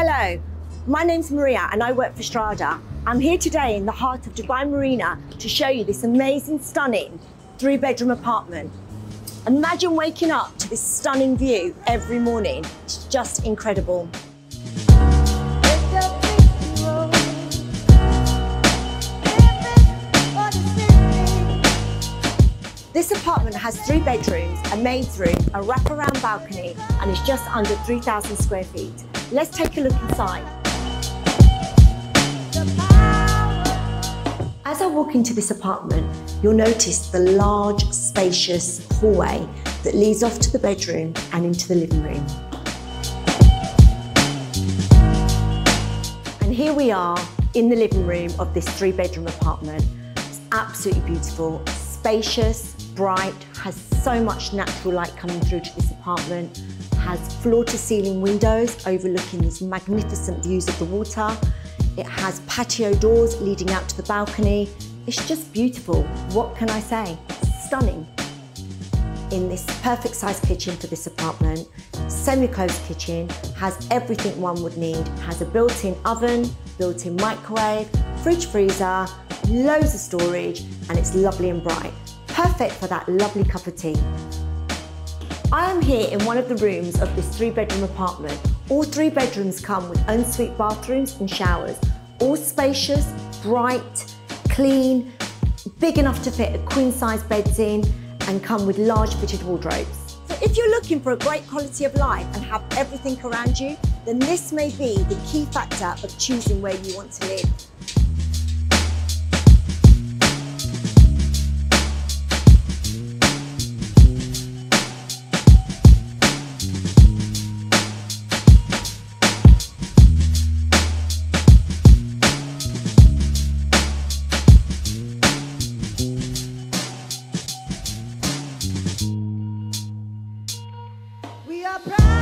Hello, my name's Maria and I work for Strada. I'm here today in the heart of Dubai Marina to show you this amazing, stunning three bedroom apartment. Imagine waking up to this stunning view every morning. It's just incredible. This apartment has three bedrooms, a maid's room, a wraparound balcony, and is just under 3,000 square feet. Let's take a look inside. As I walk into this apartment, you'll notice the large, spacious hallway that leads off to the bedroom and into the living room. And here we are in the living room of this three bedroom apartment. It's absolutely beautiful, spacious, bright, has so much natural light coming through to this apartment, has floor to ceiling windows overlooking these magnificent views of the water. It has patio doors leading out to the balcony. It's just beautiful. What can I say? Stunning. In this perfect sized kitchen for this apartment, semi-closed kitchen, has everything one would need. Has a built-in oven, built-in microwave, fridge freezer, loads of storage, and it's lovely and bright. Perfect for that lovely cup of tea. I am here in one of the rooms of this three bedroom apartment. All three bedrooms come with ensuite bathrooms and showers, all spacious, bright, clean, big enough to fit a queen size beds in and come with large fitted wardrobes. So if you're looking for a great quality of life and have everything around you, then this may be the key factor of choosing where you want to live. Proud.